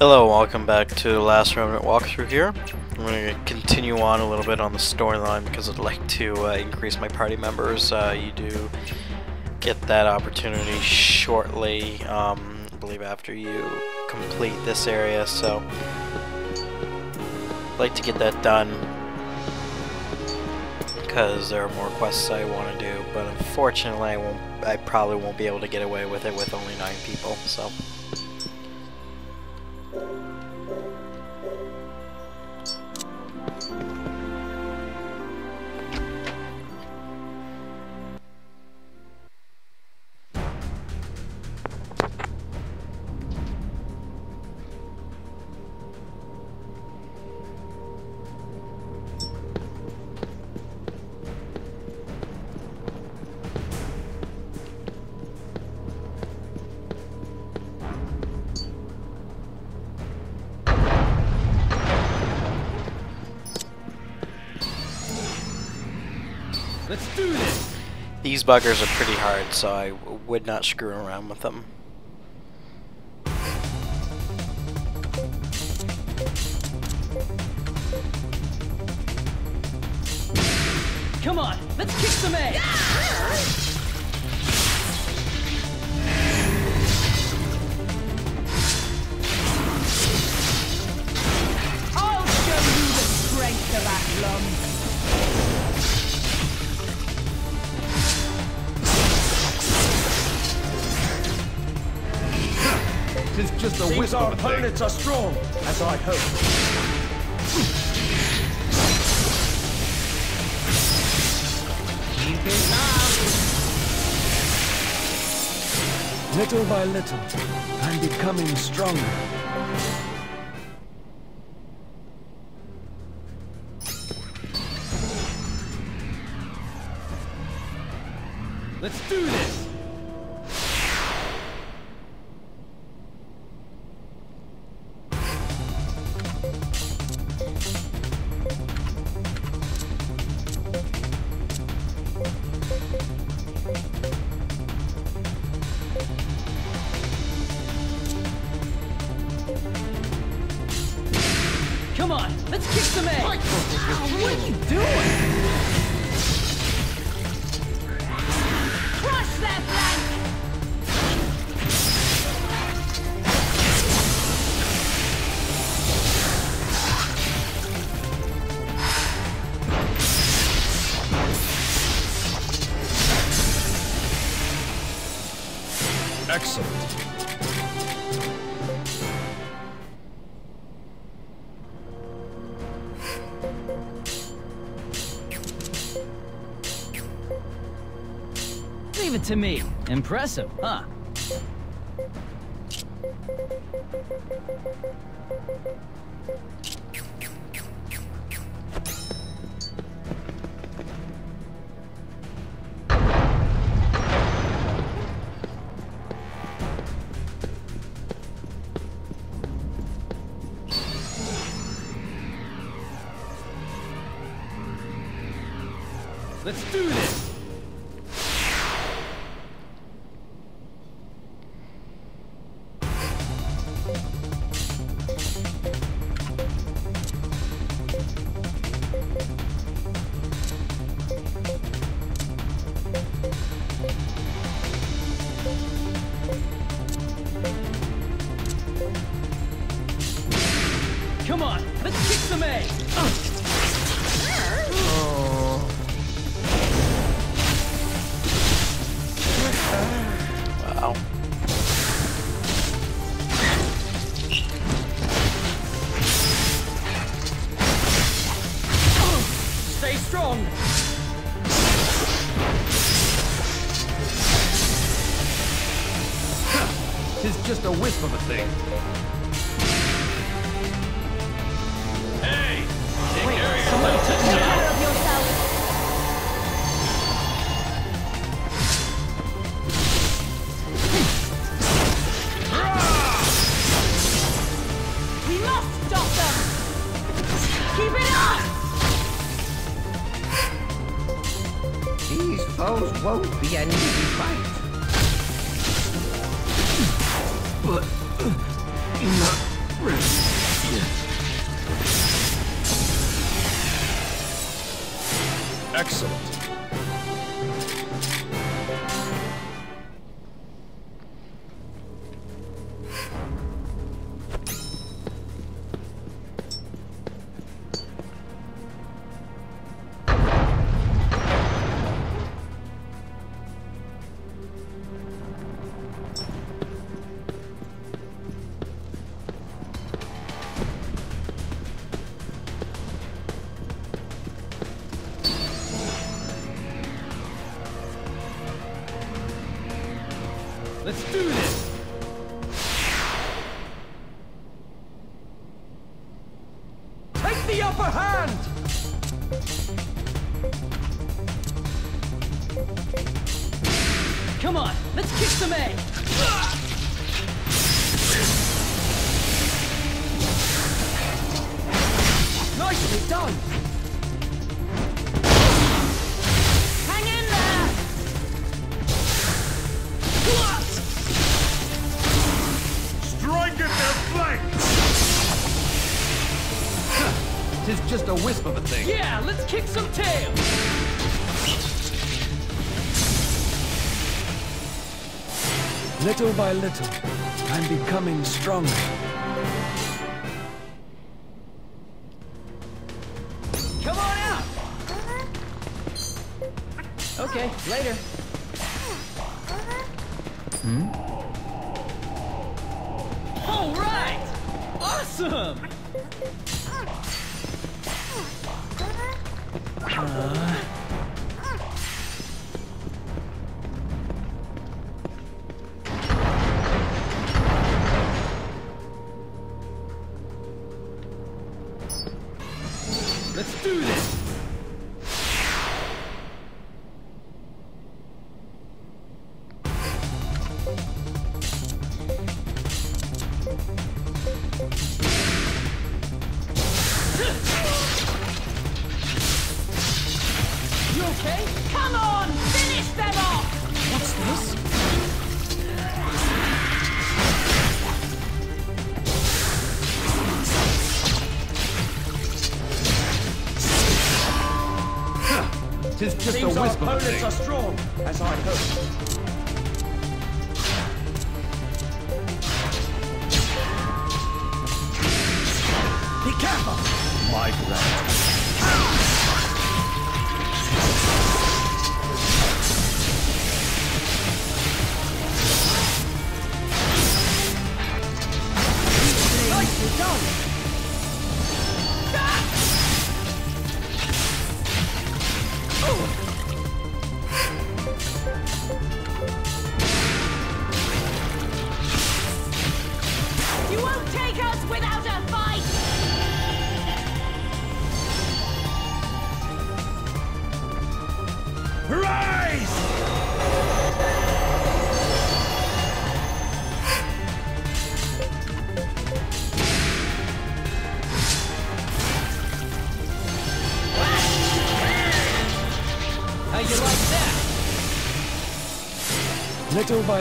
Hello, welcome back to Last Remnant walkthrough here. I'm going to continue on a little bit on the storyline because I'd like to uh, increase my party members. Uh, you do get that opportunity shortly, um, I believe after you complete this area, so I'd like to get that done because there are more quests I want to do, but unfortunately I won't. I probably won't be able to get away with it with only nine people, so thank you Let's do this! These buggers are pretty hard, so I would not screw around with them. Come on, let's kick some ass! Tis just a Seems wisp our of thing. opponents are strong, as I hope. Little by little, I'm becoming stronger. Let's do this! Let's kick some ass! What are you doing? Impressive, huh? Let's do this! But not Excellent. Their! Tis just a wisp of a thing. Yeah, let's kick some tail! Little by little, I'm becoming stronger. Come on out! Uh-huh. Okay, later. Tis just Seems a our wisp opponents thing. are strong, as I'd hoped. Be careful! My grand.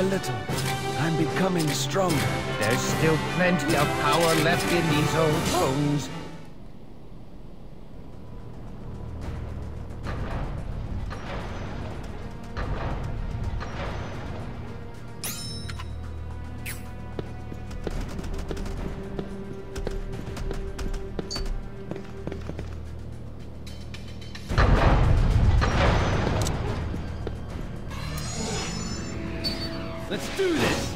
Little I'm becoming stronger. There's still plenty of power left in these old bones. Do this!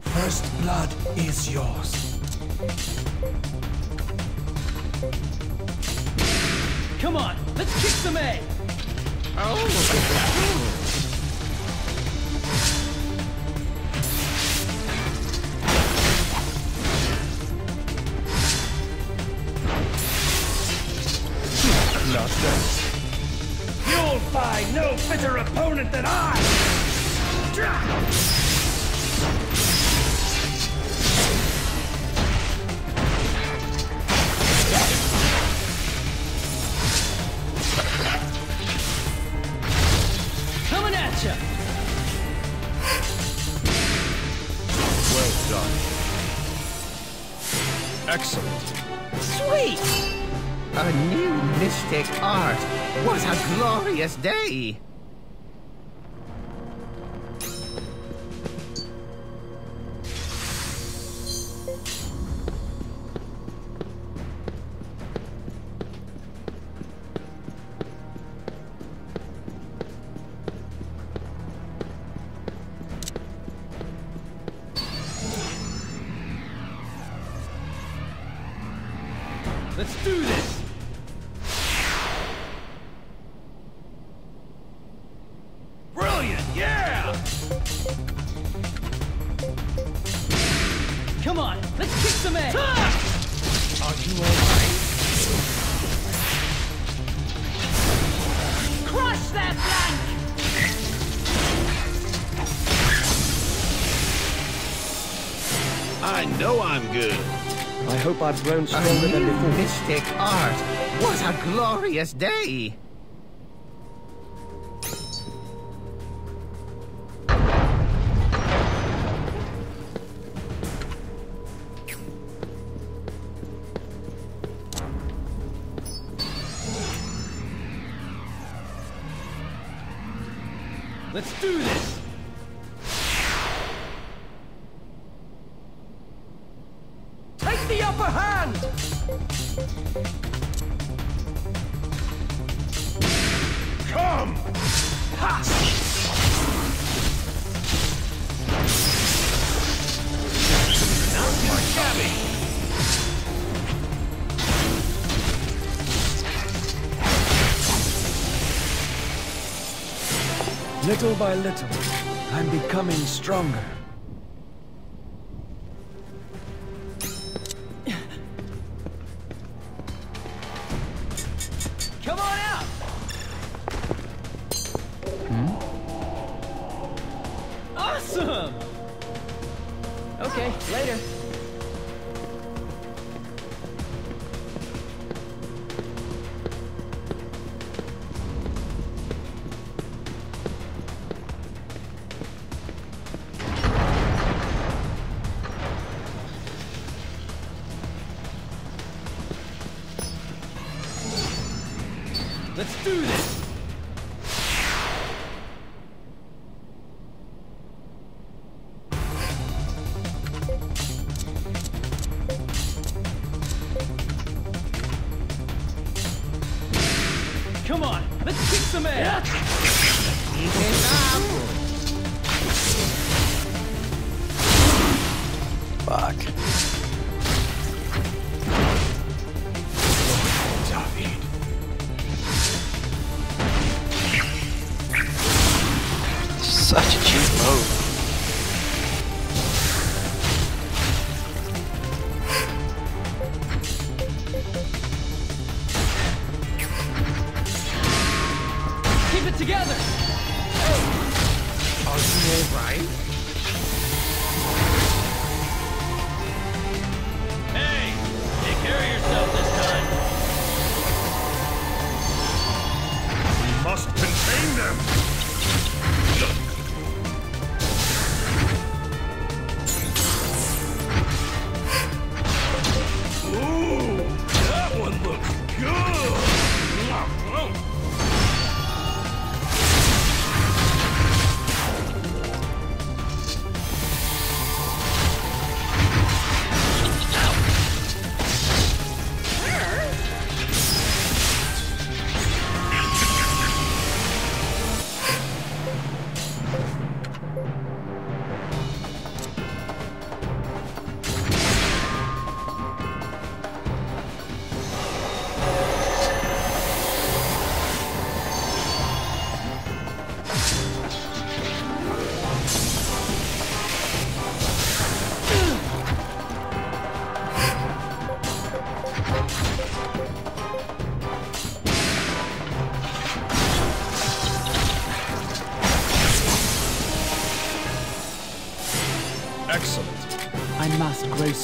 First blood is yours. Come on, let's kick some A! Sweet! A new mystic art. What a glorious day! I've grown stronger than before. mystic art. What a glorious day! Let's do this! By little, I'm becoming stronger. Do this!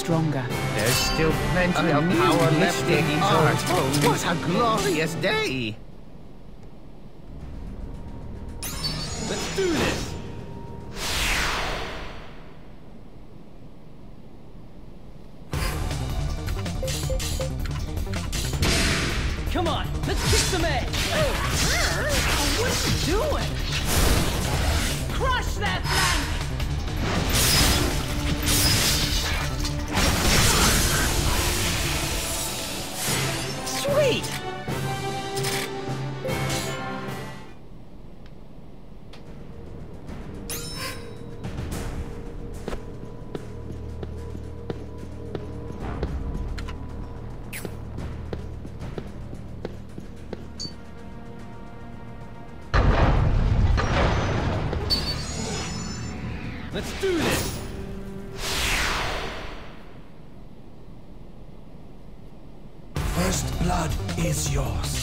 Stronger. There's still plenty of power left in mystic these art. Oh, what a glorious day! Yours.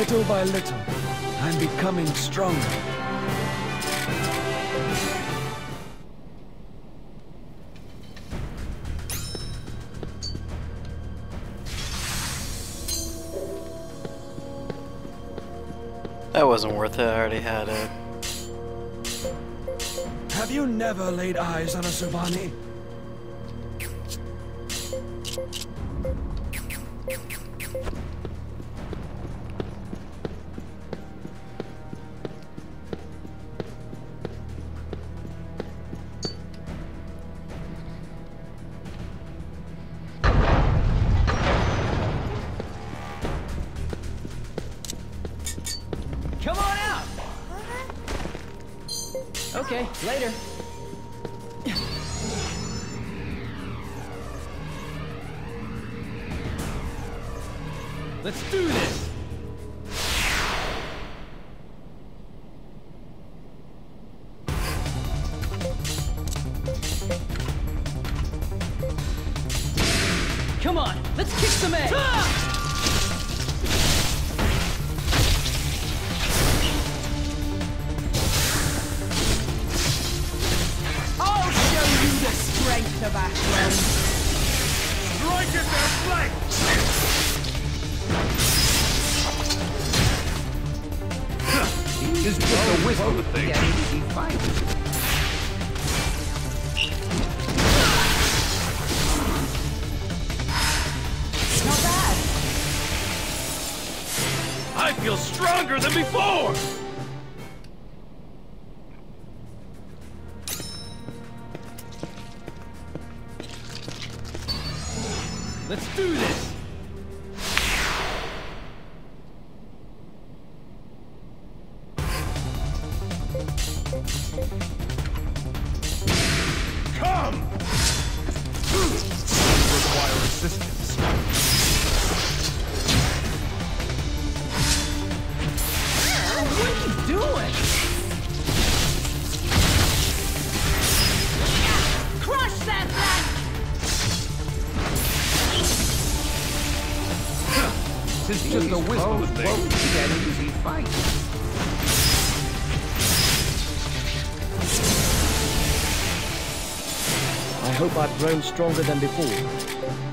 Little by little, I'm becoming stronger. That wasn't worth it. I already had it. Have you never laid eyes on a Sovani? Come on, let's kick some ass! I'll show you the strength of Athlum. Strike at their flank! Tis just a whistle. Won't be an easy I feel stronger than before! Tis just a whistle. Won't be an easy fight. I hope I've grown stronger than before.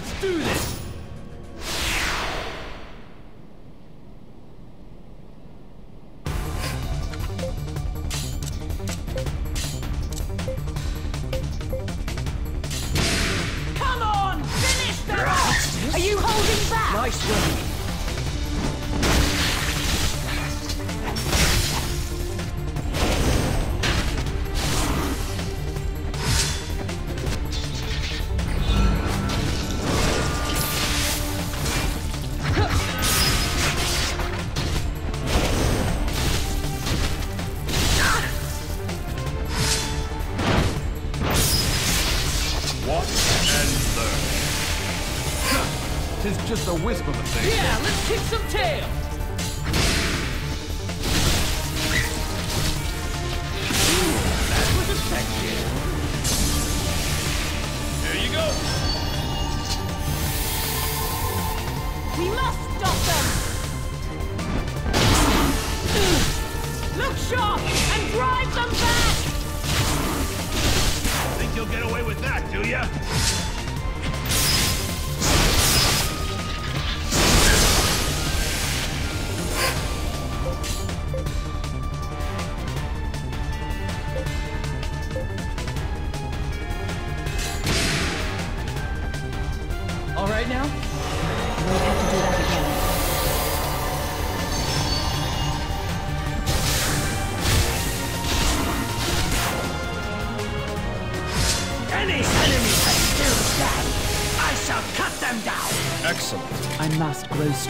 Let's do this!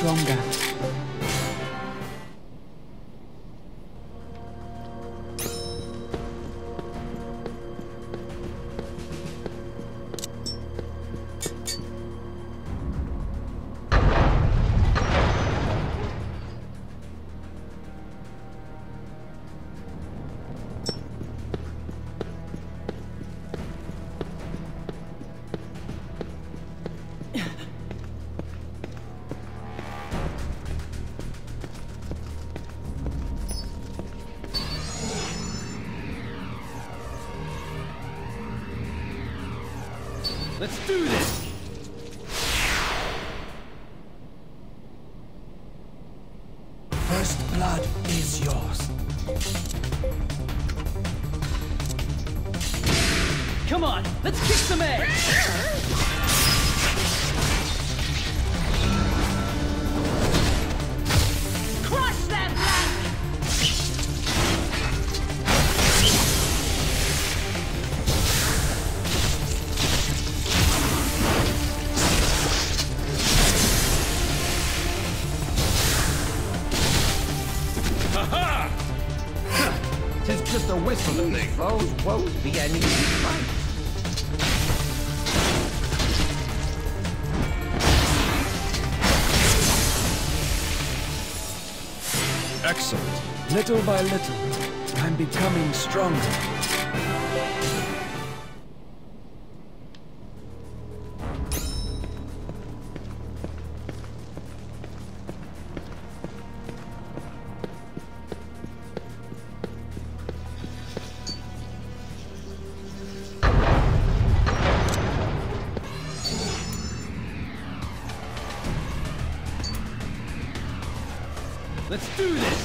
装的。Let's do this! won't be any fight. Excellent. Little by little, I'm becoming stronger. Let's do this!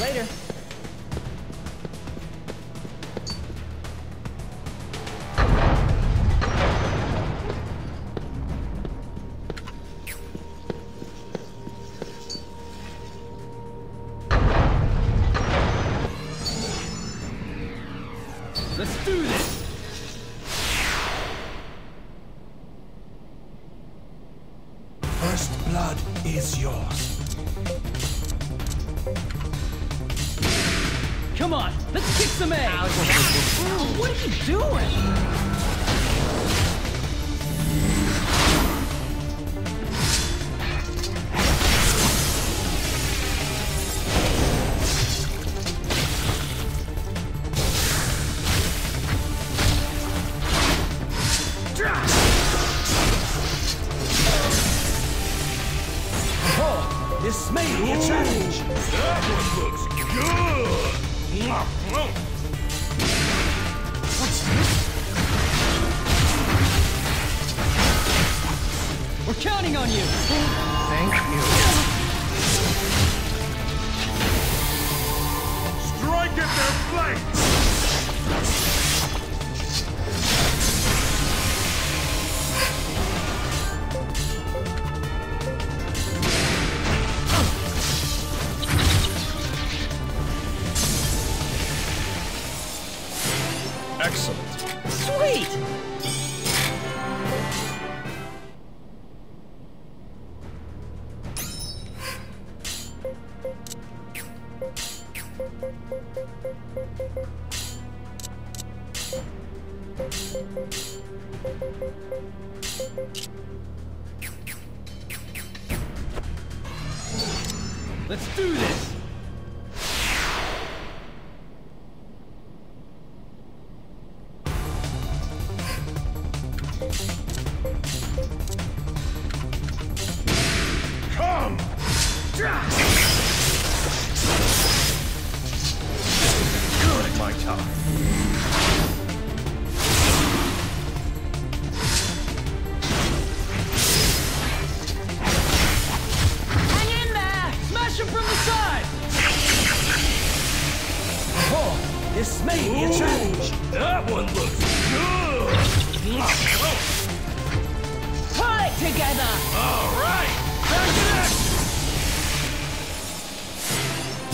Later.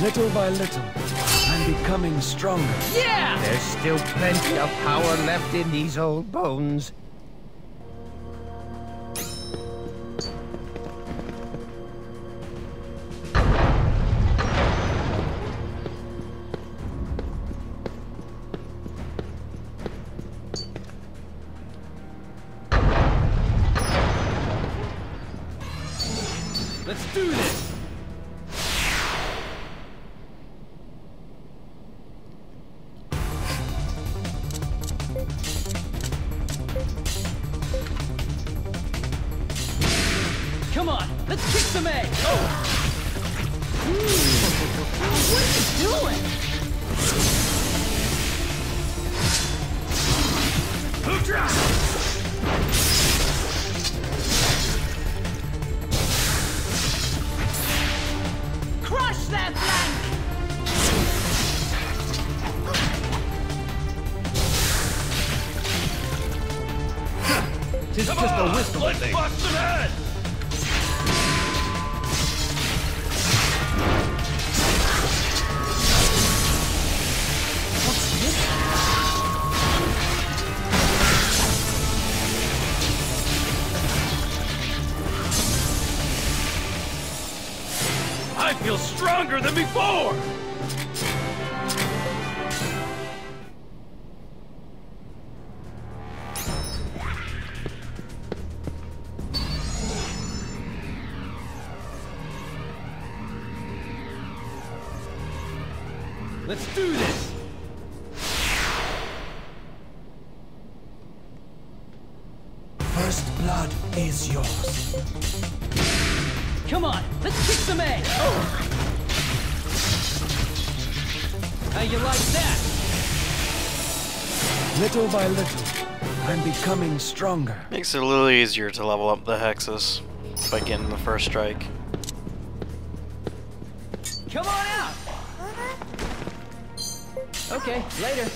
Little by little, I'm becoming stronger. Yeah! There's still plenty of power left in these old bones. Tis Come just on, a whistle. Let's thing. bust some head! I feel stronger than before! stronger. Makes it a little easier to level up the Hexus by getting the first strike. Come on out! Okay, later.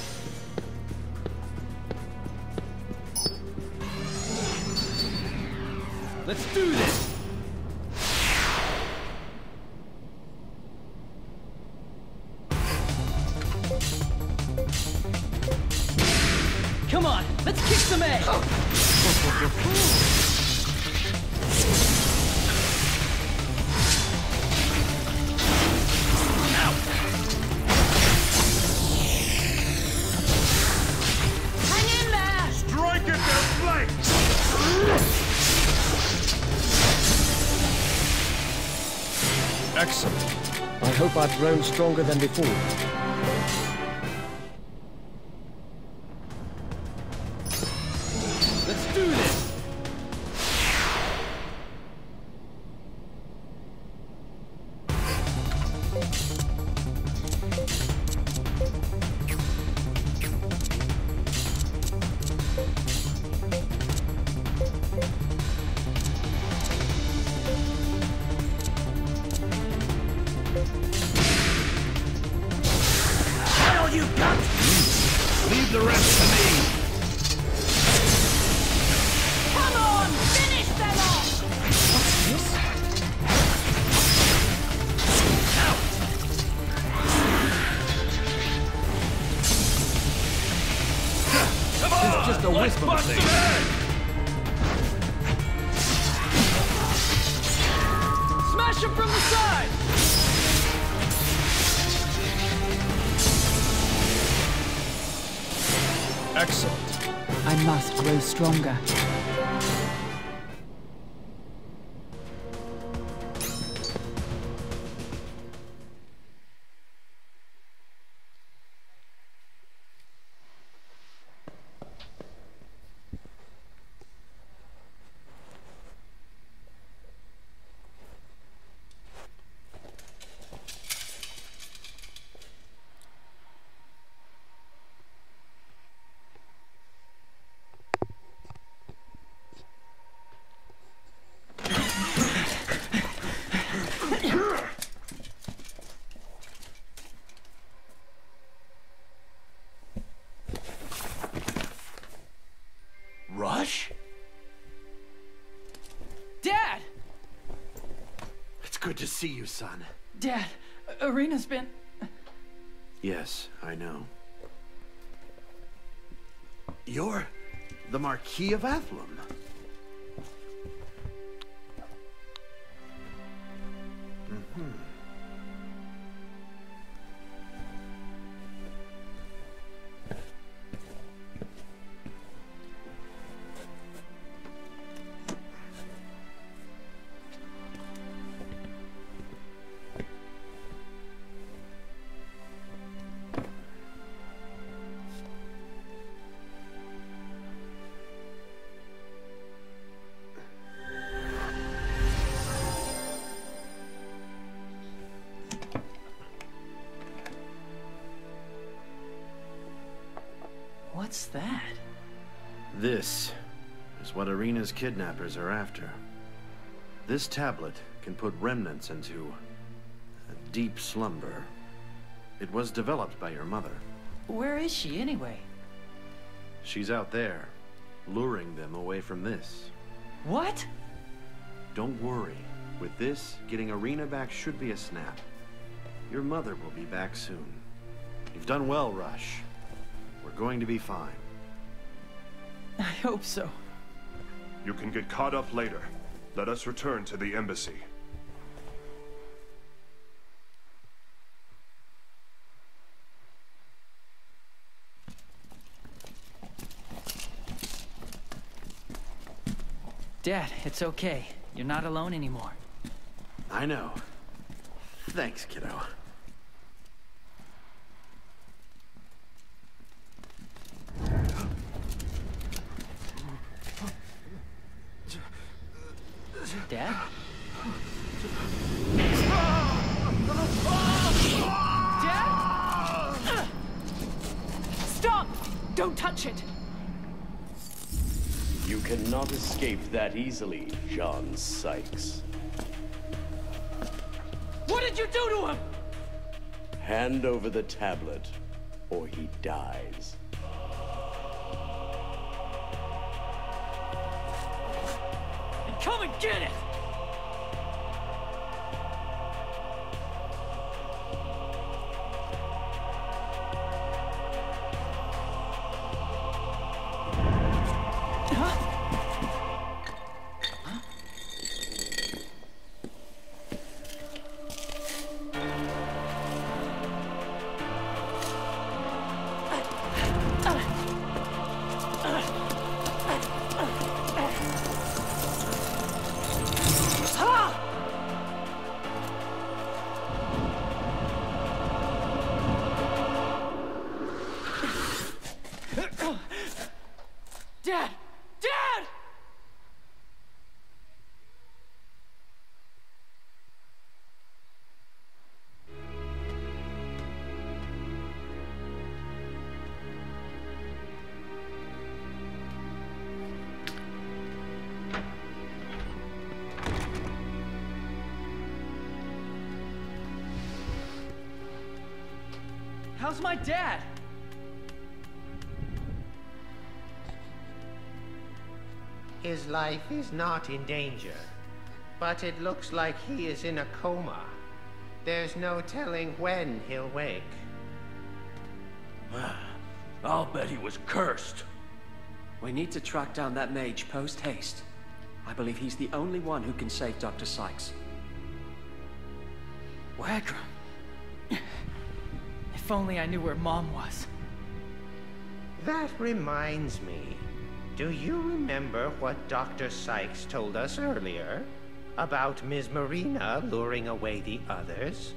Let's do this! Grown stronger than before. Let's wisp of bust thing. them! Smash him from the side! Excellent. I must grow stronger. See you, son. Dad, Irina's been... Yes, I know. You're the Marquis of Athlum. What's kidnappers are after. This tablet can put remnants into a deep slumber. It was developed by your mother. Where is she, anyway? She's out there, luring them away from this. What? Don't worry. With this, getting Irina back should be a snap. Your mother will be back soon. You've done well, Rush. We're going to be fine. I hope so. You can get caught up later. Let us return to the embassy. Dad, it's okay. You're not alone anymore. I know. Thanks, kiddo. Dad? Dad? Stop! Don't touch it! You cannot escape that easily, John Sykes. What did you do to him? Hand over the tablet, or he dies. And come and get it! How's my dad? His life is not in danger, but it looks like he is in a coma. There's no telling when he'll wake. I'll bet he was cursed. We need to track down that mage post haste. I believe he's the only one who can save Dr. Sykes. Wagram. If only I knew where Mom was. That reminds me. Do you remember what Dr. Sykes told us earlier? About Ms. Marina luring away the others?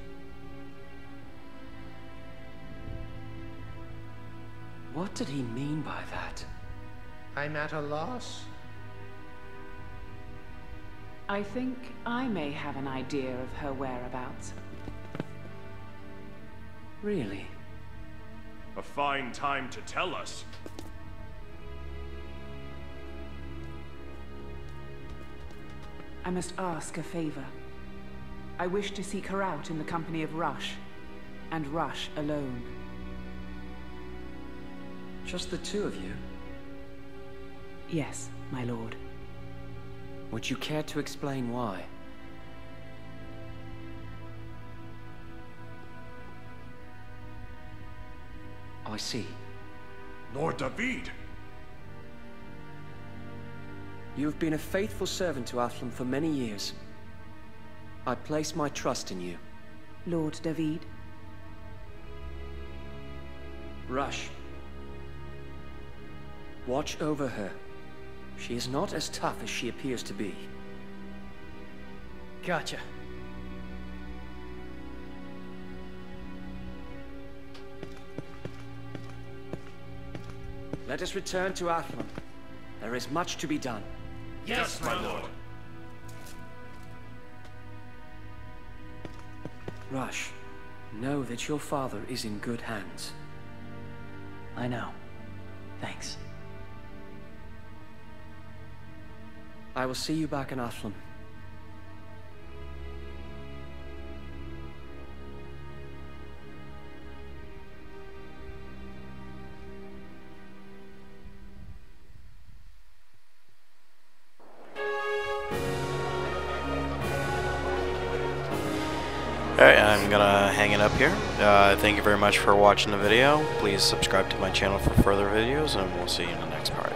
What did he mean by that? I'm at a loss. I think I may have an idea of her whereabouts. Really? A fine time to tell us. I must ask a favor. I wish to seek her out in the company of Rush, and Rush alone. Just the two of you? Yes, my lord. Would you care to explain why? Oh, I see. Lord David! You've been a faithful servant to Athlum for many years. I place my trust in you. Lord David, Rush. Watch over her. She is not as tough as she appears to be. Gotcha. Let us return to Athlum. There is much to be done. Yes, my lord. Rush, know that your father is in good hands. I know. Thanks. I will see you back in Athlum. Uh, thank you very much for watching the video. Please subscribe to my channel for further videos, and we'll see you in the next part.